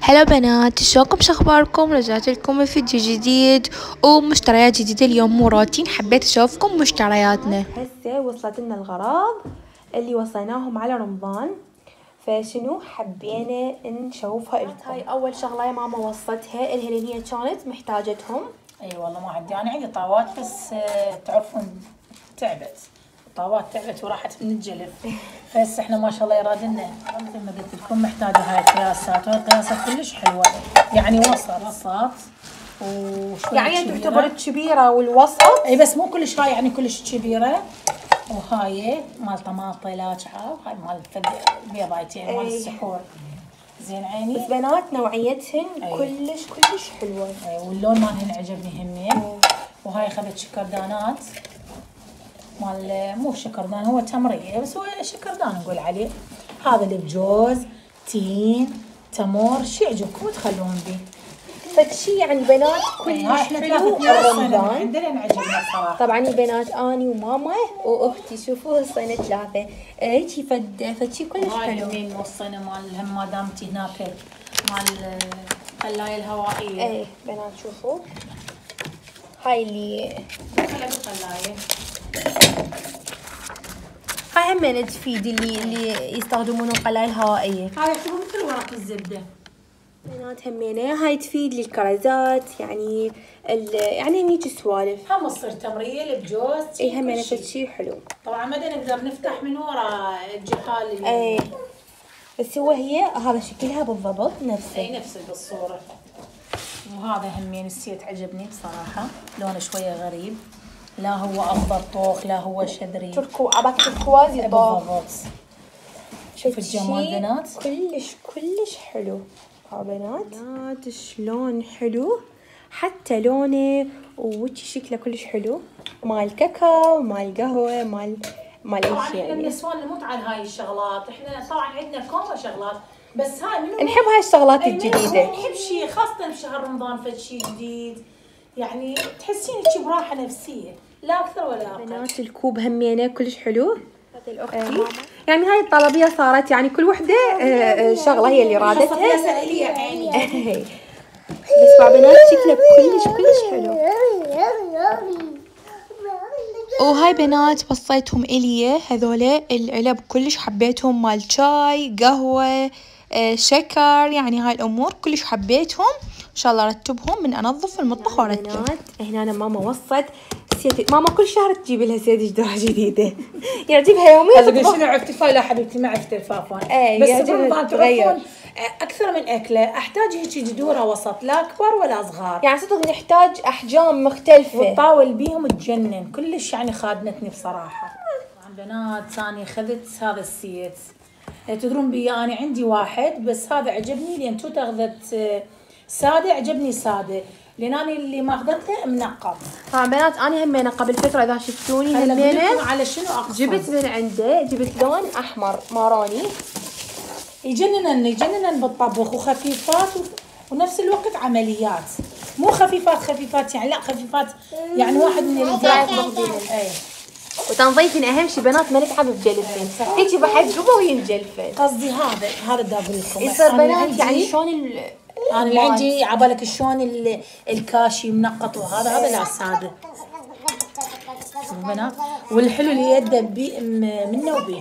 هلا بنات شلونكم؟ شخباركم رجعت لكم بفيديو جديد ومشتريات جديدة اليوم. مو روتين حبيت أشوفكم مشترياتنا. هسه وصلت لنا الغراض اللي وصيناهم على رمضان. فشنو؟ حبينا نشوفها لكم هاي أول شغلة يا ماما وصتها الها لأن هي كانت محتاجتهم. اي والله ما عندي أنا عندي طاوات بس آه، تعرفون تعبت. طاوات تعبت وراحت من الجلف بس إحنا ما شاء الله يرادنا مثل ما قلت لكم محتاجة هاي القياسات وهاي القياسات كلش حلوة. يعني وسط. وسط. يعني. تعتبر الكبيره والوسط؟ إي بس مو كلش هاي يعني كلش كبيرة. وهاي مال طماطة لاجعه وهاي مال فد- بيضايتين مال. السحور. زين بس عيني بنات نوعيتهن. كلش كلش حلوة. أي، واللون مالهن عجبني همين وهاي اخذت شكردانات مال مو شكردان هو تمرية بس هو شكردان نقول عليه. هذا اللي بجوز تين تمر شي يعجبكم تخلون بيه فشي يعني بنات أي، كلش هاي حلو رمضان. طبعا البنات آني وماما وأختي شوفوا صينة ثلاثة. هيجي فد فشي كلش هاي حلو. همين وصينا مال هم ما دامتي هناك مال الخلايا الهوائية. إيه بنات شوفوا. هاي اللي خلا بالخلايا هاي هم تفيد اللي اللي يستخدمون القلايا الهوائية. هاي يحسبون مثل ورق الزبدة؟ بنات همينة. هاي تفيد للكرزات يعني ال... يعني هنيك سوالف. هم تصير تمرية اللي بجوز اي همينة كل شي. فد شي حلو. طبعا ما نقدر نفتح من ورا الجهال اللي إيه. بس هو هي هذا شكلها بالضبط نفسه. اي نفس بالصورة. وهذا همين السيت عجبني بصراحة. لونه شوية غريب. لا هو أخضر طوخ لا هو شذري تركوا عباك تركوازي طاف بالضبط شوف الجمال بنات كلش كلش حلو. ها بنات بنات شلون حلو؟ حتى لونه ووجه شكله كلش حلو. مال كاكاو مال قهوة مال مال أي إحنا شيء يعني. النسوان نموت على هاي الشغلات. إحنا طبعا عندنا كومة شغلات بس هاي منو نحب هاي الشغلات الجديدة. نحب شيء خاصة بشهر رمضان فد شيء جديد. يعني تحسين هيك براحة نفسية. لا أكثر ولا أقل. بنات الكوب همينة كلش حلو. يعني هاي الطلبية صارت يعني كل وحدة آه، آه، شغلة هي اللي رادتها بس بنات شكله كلش كلش حلو. وهاي بنات وصيتهم إلي هذولا العلب كلش حبيتهم مال شاي قهوة آه، شكر يعني هاي الأمور كلش حبيتهم. إن شاء الله أرتبهم من أنظف المطبخ وأرتب. هنا ماما وصت سيت ماما كل شهر تجيب لها سيت جدرة جديدة. يعجبها يوميا هذا تطبخ. شنو عرفتي؟ لا حبيبتي ما عرفت الفافون إيه، بس تتغير. تعرفون أكثر من أكلة أحتاج هيك جدورة وسط لا كبار ولا صغار. يعني صدق نحتاج أحجام مختلفة. والطاول بيهم تجنن كلش يعني خادمتني بصراحة. بنات ثاني اخذت هذا السيت. آه، تدرون بي أنا عندي واحد بس هذا عجبني لأن توتا اخذت آه، سادة عجبني سادة. لأن أنا اللي ما اخذته منقط طبعا بنات أنا همينة قبل فترة إذا شفتوني همينة على شنو اقصد جبت من عنده جبت لون أحمر ماروني يجننن يجننن بالطبخ وخفيفات و... ونفس الوقت عمليات. مو خفيفات خفيفات يعني لا خفيفات يعني واحد من اللي اي وتنظيفن أهم شي بنات ما نتعب بجلفن هيك بحجبه وينجلفن قصدي هذا هذا دا أقول لكم يصير اللي بنات يعني شلون ال أنا اللي عندي عبالك شلون ال- الكاشي منقط وهذا هذا لا سادة. شوفوا بنات والحلو اللي يده بي منه وبيه.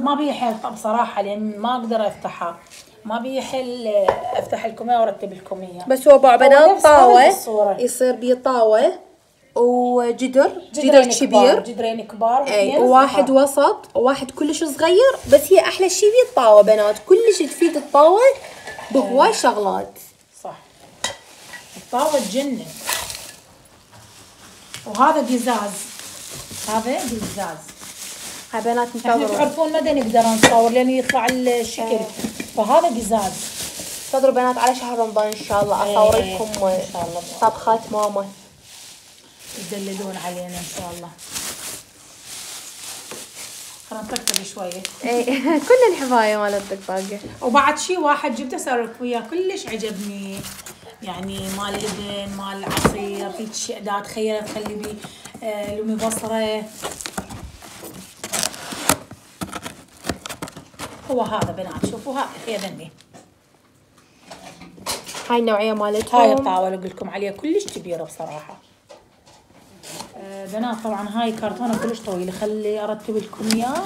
ما بي حيل طب صراحة لأن ما أقدر أفتحها. ما بي حيل أفتح لكم اياه وأرتب لكم اياه بس هو بنات بالصورة. يصير بيه طاوة. وجدر جدر كبير. جدرين كبار أي وواحد صغار. وسط وواحد كلش صغير بس هي أحلى شي بيه الطاوة بنات. كلش تفيد الطاوة بهواي شغلات. صح. الطاوة تجنن. وهذا قزاز. هذا قزاز. هاي بنات انتظروا. تعرفون مدى نقدر نصور لأن يطلع الشكل. فهذا قزاز. انتظروا بنات على شهر رمضان إن شاء الله. اصور لكم. طبخات ماما. يدللون علينا إن شاء الله. خلينا نطقطق شوية. اي كل الحفاية مال الطقطاقة وبعد شي واحد جبته لكم وياه كلش عجبني. يعني مال ابن مال عصير هيك شي أداة تخيل تخلي بيه آه لومي بصرة. هو هذا بنات شوفوا هذا هي ذني هاي النوعية مالتهم. هاي الطاولة أقول لكم عليها كلش كبيرة بصراحة. آه، بنات طبعا هاي كرتونة كلش طويلة خلي أرتب لكم إياه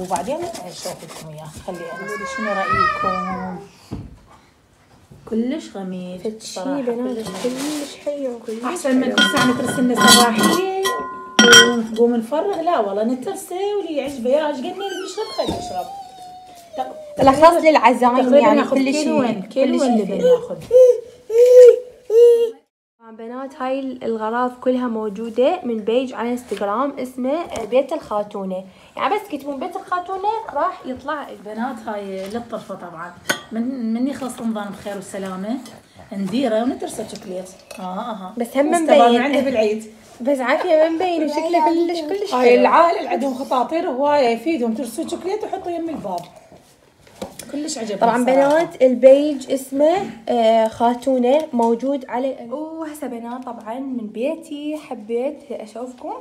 وبعدين أشوف لكم إياه. خلي أنا شنو رأيكم. كلش بصراحة، بنات كلش حلو كلش أحسن من ساعة نترسلنا سراحية ونقوم نفرغ. لا والله نترسه واللي يعجبه يا إيش قد اللي يشرب للعزايم تقريبا يعني كل كيلوين شيء كيلوين كل لبن شيء. ياخذ طبعاً بنات هاي الغراض كلها موجودة من بيج على إنستغرام اسمه بيت الخاتونة. يعني بس تكتبون بيت الخاتونة راح يطلع البنات هاي للطرفة طبعا. من من يخلص رمضان بخير وسلامة. نديره ونترسه شوكليت. آه آه بس هم مبين. عنده بالعيد. بس عافية ما مبين وشكله كلش كلش هاي حلو. العائلة اللي عندهم خطاطير هواية يفيدهم. ترسوا شوكليت وحطوا يم الباب. كلش عجبني طبعا. بنات ال page اسمه آه، خاتونة موجود على وهسه بنات طبعا من بيتي حبيت أشوفكم.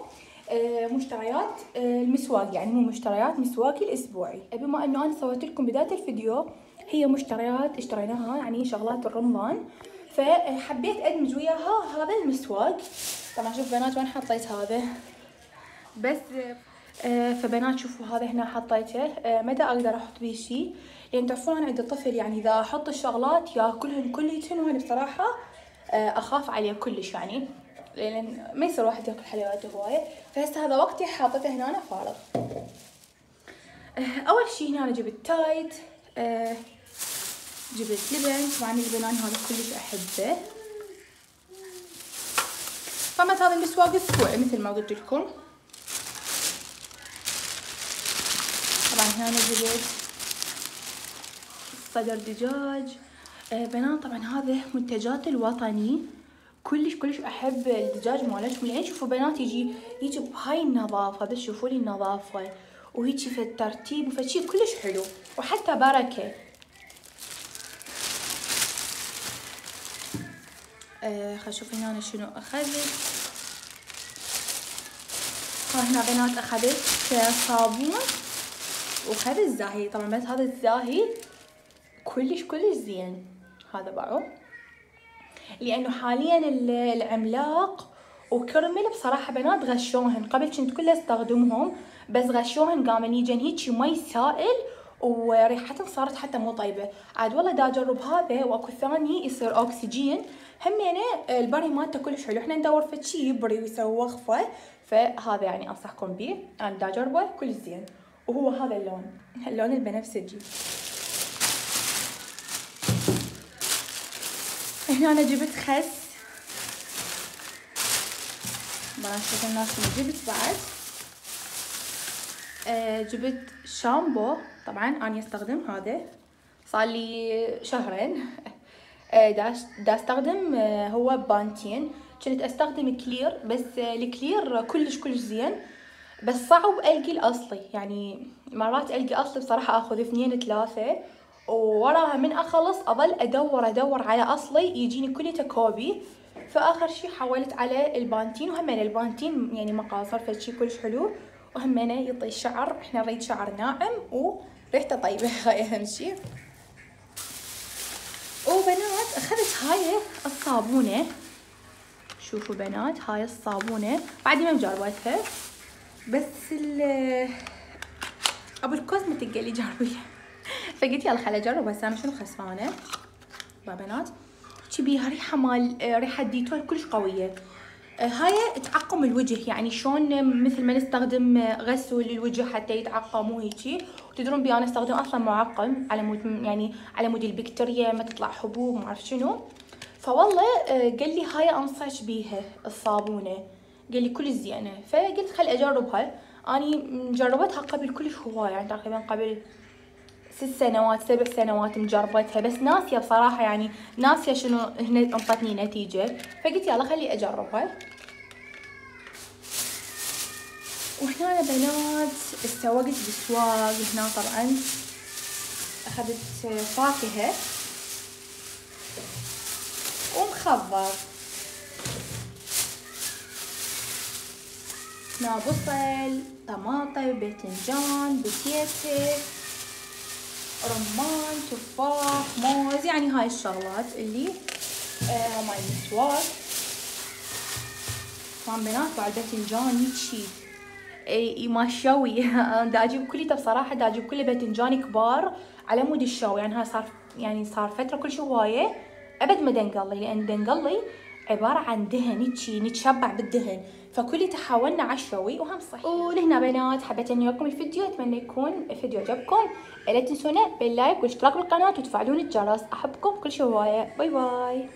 آه، مشتريات آه، المسواق يعني مو مشتريات مسواقي الأسبوعي. بما إنه أنا سويت لكم بداية الفيديو هي مشتريات اشتريناها يعني شغلات الرمضان. فحبيت أدمج وياها هذا المسواق. طبعا شوف بنات وين حطيت هذا. بس آه، فبنات شوفوا هذا هنا حطيته. آه، متى أقدر أحط بيه شيء؟ لأن تعرفون أنا عندي طفل يعني إذا أحط الشغلات ياكلهن كليتهن وأنا بصراحة آه، أخاف عليه كلش يعني. لأن ما يصير واحد يأكل حلويات هواية. فهسه هذا وقتي حاطته هنا فارغ. آه، أول شيء هنا أنا جبت تايت آه، جبت لبن طبعا اللبن أنا هذا كلش أحبه. طبعا هذا المسواق اسبوعي مثل ما قلت لكم. طبعا هنا جبت صدر دجاج. آه بنات طبعا هذا منتجات الوطني. كلش كلش أحب الدجاج مالتهم لأن شوفوا بنات يجي يجي بهاي النظافة بس شوفوا لي النظافة. وهيجي في الترتيب وفشي كلش حلو. وحتى بركة. آه خل أشوف هنا شنو أخذت. هنا بنات أخذت صابون. وخذ الزاهي. طبعا بس هذا الزاهي كلش كلش زين. هذا باعه لأنه حاليا ال- العملاق وكرمل بصراحة بنات غشوهن. قبل كنت كله استخدمهم بس غشوهن قامن يجن هيجي مي سائل وريحتهم صارت حتى مو طيبة. عاد والله دا اجرب هذا وأكو ثاني يصير اكسجين همينه البري مالته كلش حلو. إحنا ندور في شي يبري ويسوي وخفة فهذا يعني أنصحكم بيه. أنا دا اجربه كلش زين. وهو هذا اللون. اللون البنفسجي. هنا أنا جبت خس شوف الناس اللي جبت بعد. آه جبت شامبو. طبعا أنا أستخدم هذا. صار لي شهرين. آه دا أستخدم آه هو بانتين. كنت أستخدم كلير بس الكلير كلش كلش زين. بس صعب ألقي الأصلي. يعني مرات ألقي أصلي بصراحة أخذ اثنين ثلاثة. ووراها من أخلص أظل أدور أدور على أصلي يجيني كليته copy فآخر شي حولت على البانتين وهمين البانتين يعني مقاصر فشي كلش حلو. وهمين يعطي الشعر إحنا نريد شعر ناعم وريحته طيبة هاي أهم شي. وبنات أخذت هاي الصابونة. شوفوا بنات هاي الصابونة. بعد ما مجربتها بس ال أبو ال cosmetic قال لي جربيها فقلت يلا خل أجرب أنا شنو خسرانه بنات. بيها ريحة مال ريحة ديتول كلش قوية. آه، هاي تعقم الوجه يعني شلون مثل ما نستخدم غسول للوجه حتى يتعقم وهيجي. وتدرون بي أنا أستخدم أصلا معقم على مود يعني على مود البكتيريا ما تطلع حبوب ما أعرف شنو. فوالله آه، قال لي هاي انصحك بيها الصابونة. قال لي كل زينة. فقلت خل أجربها. أني مجربتها قبل كلش هواية يعني تقريبا قبل ست سنوات سبع سنوات مجربتها. بس ناسية بصراحة يعني ناسية شنو هنا انطتني نتيجة. فقلت يلا خلي أجربها. وهنا بنات استوقت بسواق. هنا طبعا أخذت فاكهة ومخضر. هنا بصل طماطم باذنجان بوتيتي رمان تفاح موز يعني هاي الشغلات اللي آه مال المسواك طبعا بنات بعد باذنجان هيجي إي ما شوي. دا أجيب كليته بصراحة دا أجيب كله باذنجان كبار على مود الشوي يعني هاي صار يعني صار فترة كل شي هواية أبد ما دنقلي لأن دنقلي عبارة عن دهن هيجي نتشبع بالدهن. فكلي تحاولنا على الشوي وهم صحي ولهنا بنات حبيت إني لكم الفيديو أتمنى يكون الفيديو عجبكم. لا تنسونا بال like والاشتراك بالقناة وتفعلون الجرس. أحبكم كل شي هواية bye bye.